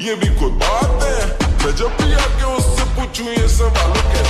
ये भी कोई बात है। मैं जब भी आके उससे पूछूँ ये सवाल के